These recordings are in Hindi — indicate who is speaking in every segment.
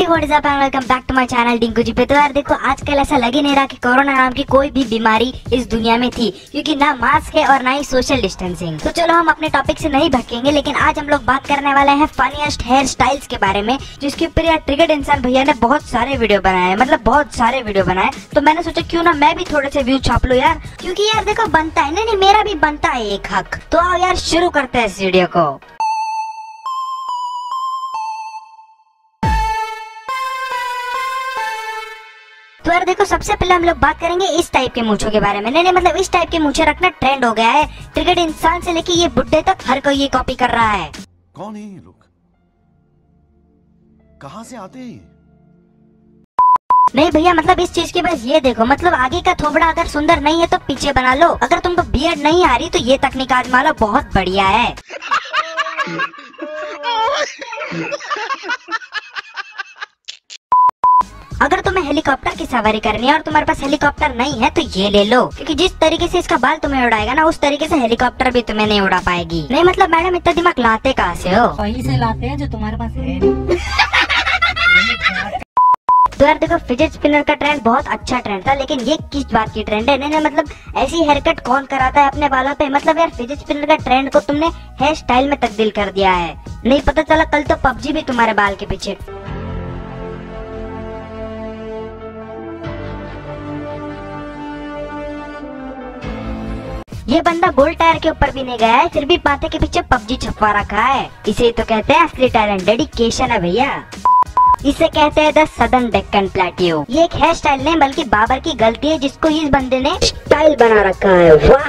Speaker 1: Welcome back to my channel Dinku ji पे तो यार देखो, आजकल ऐसा लग ही नहीं रहा कि कोरोना नाम की कोई भी बीमारी इस दुनिया में थी, क्योंकि ना मास्क है और ना ही सोशल डिस्टेंसिंग तो चलो, हम अपने टॉपिक से नहीं भटकेंगे, लेकिन आज हम लोग बात करने वाले हैं फनीस्ट हेयर स्टाइल्स के बारे में, जिसके ऊपर यार ट्रिगर्ड इंसान भैया ने बहुत सारे वीडियो बनाए मतलब बहुत सारे वीडियो बनाए तो मैंने सोचा, क्यों ना मैं भी थोड़े से व्यू छाप लू यार, क्योंकि यार देखो, बनता है नहीं नहीं, मेरा भी बनता है एक हक। तो आओ यार, शुरू करते हैं इस वीडियो को। तो यार देखो सबसे पहले हम लोग बात करेंगे इस टाइप के मूछों के बारे में नहीं नहीं मतलब इस टाइप के मूछे रखना ट्रेंड हो गया है क्रिकेट इंसान से लेके ये बुढ़े तक हर कोई ये कॉपी कर रहा है
Speaker 2: कौन है ये लोग कहाँ से आते हैं
Speaker 1: नहीं भैया मतलब इस चीज़ के बस ये देखो मतलब आगे का थोबड़ा अगर सुंदर नहीं है तो पीछे बना लो अगर तुमको बियर्ड नहीं आ रही तो ये तकनीक आजमा लो बहुत बढ़िया है अगर तुम्हें हेलीकॉप्टर की सवारी करनी है और तुम्हारे पास हेलीकॉप्टर नहीं है तो ये ले लो। क्योंकि जिस तरीके से इसका बाल तुम्हें उड़ाएगा ना उस तरीके से हेलीकॉप्टर भी तुम्हें नहीं उड़ा पाएगी। नहीं मतलब मैडम इतना दिमाग लाते कहाँ से हो?
Speaker 3: वहीं से लाते हैं जो तुम्हारे पास है।
Speaker 1: तो यार देखो फिजेट स्पिनर का ट्रेंड बहुत अच्छा ट्रेंड था लेकिन ये किस बात की ट्रेंड है? नहीं नहीं मतलब ऐसी हेयरकट कौन कराता है अपने बालों पे? मतलब यार फिजेट स्पिनर का ट्रेंड को तुमने हेयर स्टाइल में तब्दील कर दिया है। नहीं पता चला कल तो पबजी भी तुम्हारे बाल के पीछे। ये बंदा गोल टायर के ऊपर भी नहीं गया है, फिर भी पाते के पीछे पबजी छपवा रखा है। इसे तो कहते हैं असली टैलेंट डेडिकेशन है भैया। इसे कहते हैं द सदन डेक्कन प्लेटियो ये एक हेयर स्टाइल नहीं, बल्कि बाबर की गलती है, जिसको इस बंदे ने स्टाइल बना रखा है। वाह!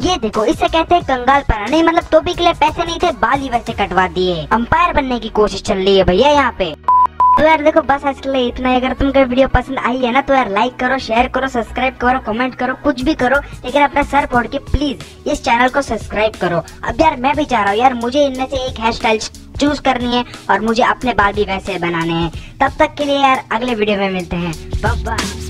Speaker 1: ये देखो, इसे कहते हैं कंगाल पना नहीं मतलब टोपी के लिए पैसे नहीं थे, बाल ही वैसे कटवा दिए। अंपायर बनने की कोशिश चल रही है भैया यहाँ पे। तो यार देखो, बस आज के लिए इतना अगर तुमको वीडियो पसंद आई है ना तो यार लाइक करो शेयर करो सब्सक्राइब करो कमेंट करो, कुछ भी करो। लेकिन अपना सर फोड़ के प्लीज़ इस चैनल को सब्सक्राइब करो। अब यार मैं भी चाह रहा हूँ, यार मुझे इनमें से एक हेयर स्टाइल चूज़ करनी है और मुझे अपने बाल भी वैसे बनाने हैं। तब तक के लिए यार अगले वीडियो में मिलते हैं। बाय